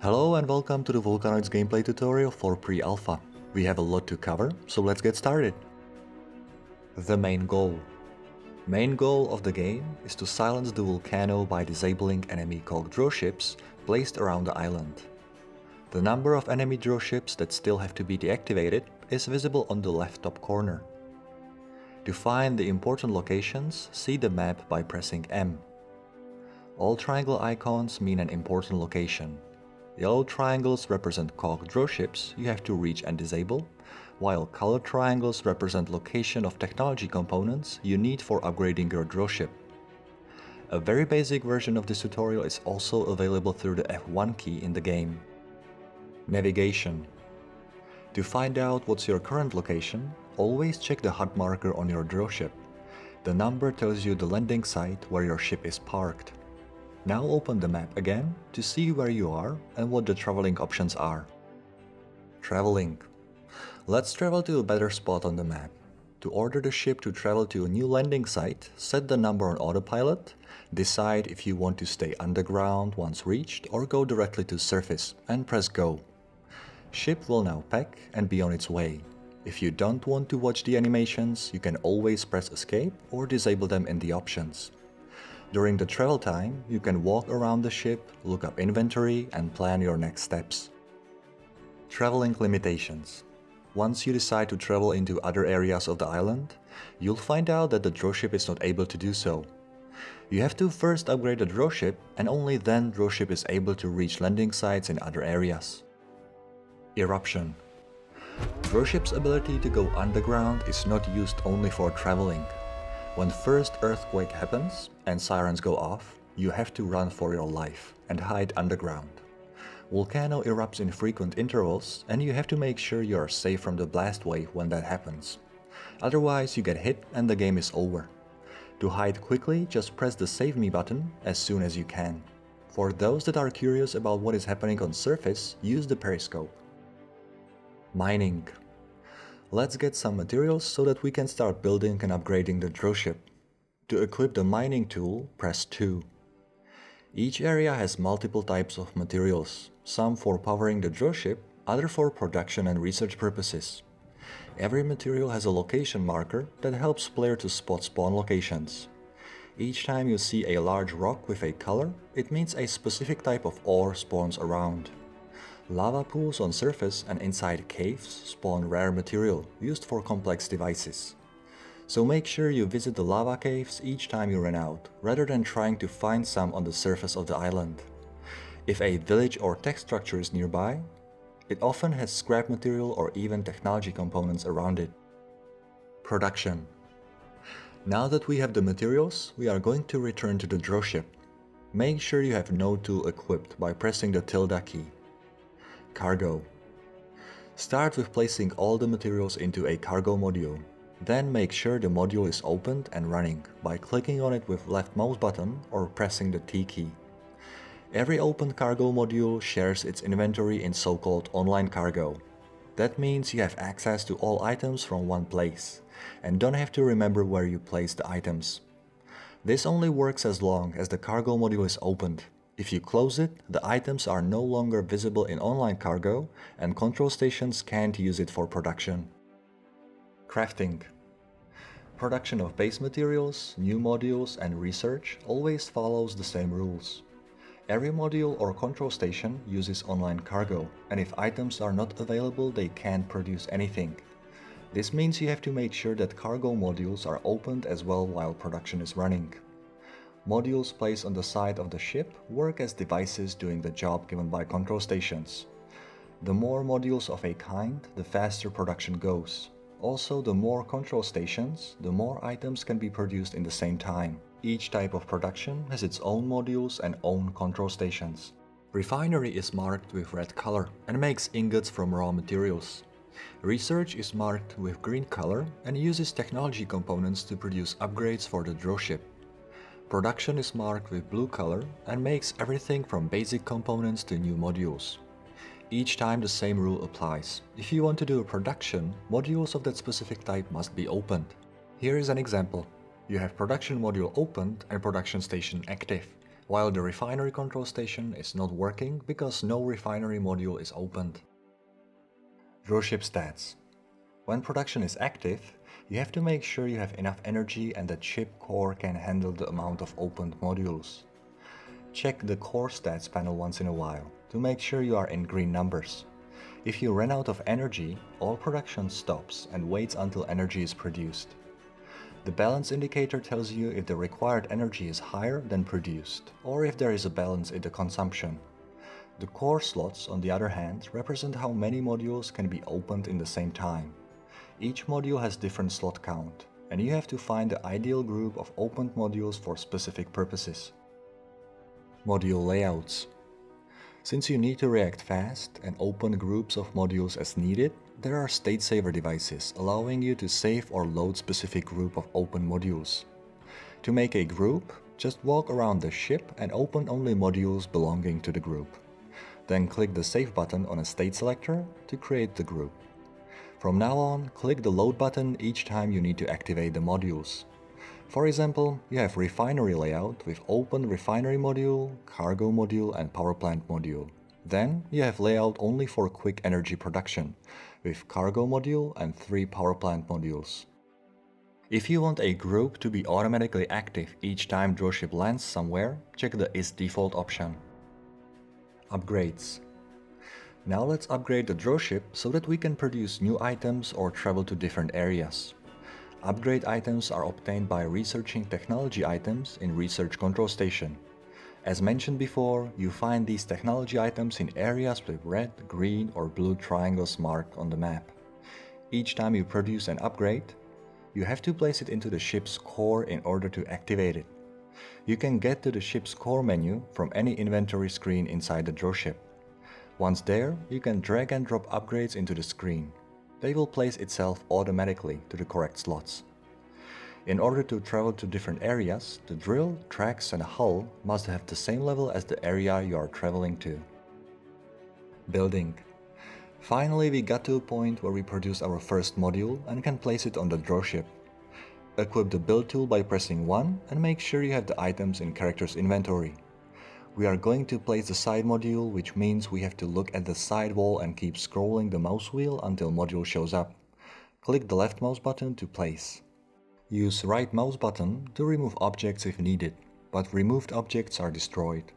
Hello and welcome to the Volcanoids gameplay tutorial for pre-alpha. We have a lot to cover, so let's get started. The main goal. Main goal of the game is to silence the volcano by disabling enemy drill ships placed around the island. The number of enemy drill ships that still have to be deactivated is visible on the left top corner. To find the important locations, see the map by pressing M. All triangle icons mean an important location. Yellow triangles represent Cog drill ships you have to reach and disable, while colored triangles represent location of technology components you need for upgrading your drill ship. A very basic version of this tutorial is also available through the F1 key in the game. Navigation. To find out what's your current location, always check the HUD marker on your drill ship. The number tells you the landing site where your ship is parked. Now open the map again to see where you are and what the traveling options are. Traveling. Let's travel to a better spot on the map. To order the ship to travel to a new landing site, set the number on autopilot, decide if you want to stay underground once reached or go directly to surface and press go. Ship will now pack and be on its way. If you don't want to watch the animations, you can always press escape or disable them in the options. During the travel time, you can walk around the ship, look up inventory and plan your next steps. Traveling limitations. Once you decide to travel into other areas of the island, you'll find out that the drill ship is not able to do so. You have to first upgrade the drill ship and only then drill ship is able to reach landing sites in other areas. Eruption. Drillship's ability to go underground is not used only for traveling. When first earthquake happens and sirens go off, you have to run for your life and hide underground. Volcano erupts in frequent intervals and you have to make sure you are safe from the blast wave when that happens. Otherwise you get hit and the game is over. To hide quickly, just press the save me button as soon as you can. For those that are curious about what is happening on surface, use the periscope. Mining. Let's get some materials so that we can start building and upgrading the drill ship. To equip the mining tool, press 2. Each area has multiple types of materials, some for powering the drill ship, other for production and research purposes. Every material has a location marker that helps player to spot spawn locations. Each time you see a large rock with a color, it means a specific type of ore spawns around. Lava pools on surface and inside caves spawn rare material used for complex devices. So make sure you visit the lava caves each time you run out, rather than trying to find some on the surface of the island. If a village or tech structure is nearby, it often has scrap material or even technology components around it. Production Now that we have the materials, we are going to return to the drill ship. Make sure you have no tool equipped by pressing the tilde key. Cargo. Start with placing all the materials into a cargo module. Then make sure the module is opened and running by clicking on it with left mouse button or pressing the T key. Every open cargo module shares its inventory in so-called online cargo. That means you have access to all items from one place, and don't have to remember where you place the items. This only works as long as the cargo module is opened, if you close it, the items are no longer visible in online cargo and control stations can't use it for production. Crafting Production of base materials, new modules and research always follows the same rules. Every module or control station uses online cargo, and if items are not available they can't produce anything. This means you have to make sure that cargo modules are opened as well while production is running. Modules placed on the side of the ship work as devices doing the job given by control stations. The more modules of a kind, the faster production goes. Also, the more control stations, the more items can be produced in the same time. Each type of production has its own modules and own control stations. Refinery is marked with red color and makes ingots from raw materials. Research is marked with green color and uses technology components to produce upgrades for the drill ship. Production is marked with blue color and makes everything from basic components to new modules. Each time the same rule applies. If you want to do a production, modules of that specific type must be opened. Here is an example. You have production module opened and production station active, while the refinery control station is not working because no refinery module is opened. Drillship stats. When production is active, you have to make sure you have enough energy and that ship core can handle the amount of opened modules. Check the core stats panel once in a while to make sure you are in green numbers. If you run out of energy, all production stops and waits until energy is produced. The balance indicator tells you if the required energy is higher than produced, or if there is a balance in the consumption. The core slots, on the other hand, represent how many modules can be opened in the same time. Each module has different slot count, and you have to find the ideal group of opened modules for specific purposes. Module layouts. Since you need to react fast and open groups of modules as needed, there are state saver devices allowing you to save or load specific group of open modules. To make a group, just walk around the ship and open only modules belonging to the group. Then click the Save button on a state selector to create the group. From now on, click the Load button each time you need to activate the modules. For example, you have refinery layout with open refinery module, cargo module and power plant module. Then you have layout only for quick energy production, with cargo module and three power plant modules. If you want a group to be automatically active each time drillship lands somewhere, check the is default option. Upgrades. Now let's upgrade the drillship so that we can produce new items or travel to different areas. Upgrade items are obtained by researching technology items in Research Control Station. As mentioned before, you find these technology items in areas with red, green or blue triangles marked on the map. Each time you produce an upgrade, you have to place it into the ship's core in order to activate it. You can get to the ship's core menu from any inventory screen inside the drillship. Once there, you can drag and drop upgrades into the screen. They will place itself automatically to the correct slots. In order to travel to different areas, the drill, tracks and hull must have the same level as the area you are traveling to. Building. Finally we got to a point where we produce our first module and can place it on the drillship. Equip the build tool by pressing 1 and make sure you have the items in character's inventory. We are going to place the side module which means we have to look at the side wall and keep scrolling the mouse wheel until module shows up. Click the left mouse button to place. Use right mouse button to remove objects if needed, but removed objects are destroyed.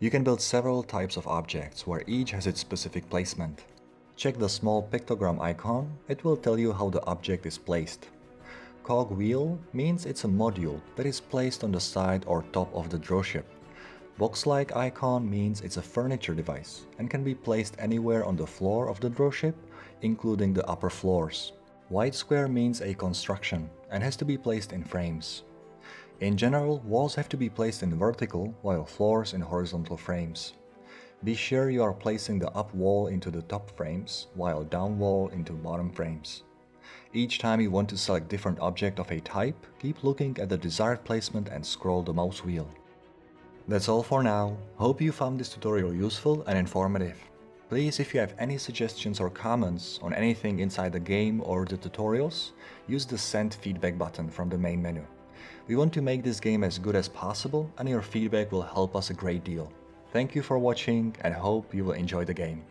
You can build several types of objects where each has its specific placement. Check the small pictogram icon, it will tell you how the object is placed. Cog wheel means it's a module that is placed on the side or top of the drillship. Box-like icon means it's a furniture device and can be placed anywhere on the floor of the drillship, including the upper floors. White square means a construction and has to be placed in frames. In general, walls have to be placed in vertical while floors in horizontal frames. Be sure you are placing the up wall into the top frames while down wall into bottom frames. Each time you want to select different object of a type, keep looking at the desired placement and scroll the mouse wheel. That's all for now. Hope you found this tutorial useful and informative. Please, if you have any suggestions or comments on anything inside the game or the tutorials, use the send feedback button from the main menu. We want to make this game as good as possible and your feedback will help us a great deal. Thank you for watching and hope you will enjoy the game.